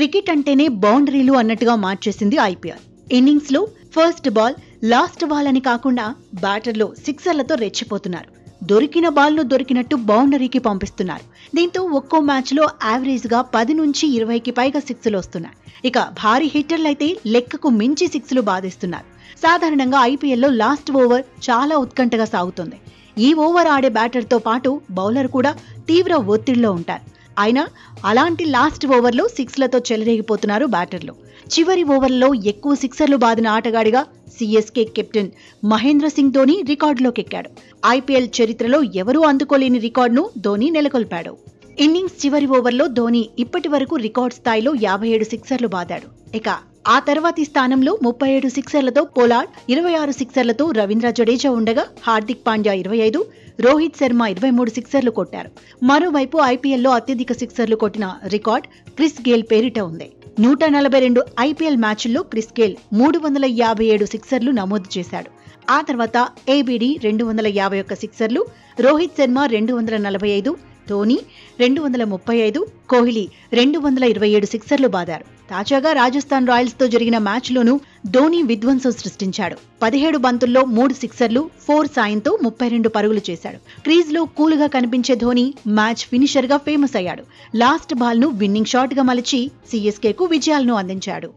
Cricket అంటేనే బౌండరీలు అన్నట్టుగా మార్చేసింది ఐపీఎల్. ఇన్నింగ్స్లో ఫస్ట్ బాల్ లాస్ట్ బాల్ అని కాకుండా బ్యాటర్లు సిక్సర్లతో రెచ్చిపోతున్నారు. దొరికిన బాల్ను దొరికినట్టు బౌండరీకి పంపిస్తున్నారు. దీంతో ఒక్కో మ్యాచ్లో యావరేజ్గా పది నుంచి ఇరవైకి పైగా సిక్స్లు వస్తున్నాయి. ఇక భారీ హిట్టర్లైతే లెక్కకు మించి సిక్స్లు బాధిస్తున్నారు. సాధారణంగా ఐపీఎల్లో లాస్ట్ ఓవర్ చాలా ఉత్కంఠగా సాగుతుంది. ఈ ఓవర్ ఆడే బ్యాటర్తో పాటు బౌలర్ కూడా తీవ్ర ఒత్తిడిలో ఉంటారు. అయినా అలాంటి లాస్ట్ ఓవర్లో సిక్స్లతో చెలరేగిపోతున్నారు బ్యాటర్లు. చివరి ఓవర్లో ఎక్కువ సిక్సర్లు బాదిన ఆటగాడిగా సిఎస్కే కెప్టెన్ మహేంద్ర సింగ్ ధోని రికార్డులోకెక్కాడు. ఐపీఎల్ చరిత్రలో ఎవరూ అందుకోలేని రికార్డును ధోని నెలకొల్పాడు. ఇన్నింగ్స్ చివరి ఓవర్లో ధోని ఇప్పటి వరకు రికార్డ్ స్థాయిలో యాభై ఏడు సిక్సర్లు బాదాడు. ఇక ఆ తర్వాతి స్థానంలో ముప్పై ఏడు సిక్సర్లతో పోలార్డ్ ఇరవై ఆరు సిక్సర్లతో రవీంద్ర జడేజా ఉండగా హార్దిక్ పాండ్యా ఇరవై ఐదు రోహిత్ శర్మ ఇరవై మూడు సిక్సర్లు కొట్టారు. మరోవైపు ఐపీఎల్లో అత్యధిక సిక్సర్లు కొట్టిన రికార్డ్ క్రిస్ గేల్ పేరిట ఉంది. నూట నలభై రెండు ఐపీఎల్ మ్యాచ్ల్లో క్రిస్ గేల్ మూడు వందల యాభై ఏడు సిక్సర్లు నమోదు చేశాడు. ఆ తర్వాత ఏబిడి రెండు వందల యాభై ఒక్క సిక్సర్లు రోహిత్ శర్మ రెండు వందల నలభై ఐదు ధోని రెండు వందల ముప్పై ఐదు కోహ్లీ రెండు వందల ఇరవై ఏడు సిక్సర్లు బాదారు. తాజాగా రాజస్థాన్ రాయల్స్తో జరిగిన మ్యాచ్లోనూ ధోని విధ్వంసం సృష్టించాడు. పదిహేడు బంతుల్లో మూడు సిక్సర్లు ఫోర్ సాయంతో ముప్పై రెండు పరుగులు చేశాడు. క్రీజ్లో కూల్గా కనిపించే ధోని మ్యాచ్ ఫినిషర్గా ఫేమస్ అయ్యాడు. లాస్ట్ బాల్ను విన్నింగ్ షాట్గా మలిచి సిఎస్కే కు విజయాలను అందించాడు.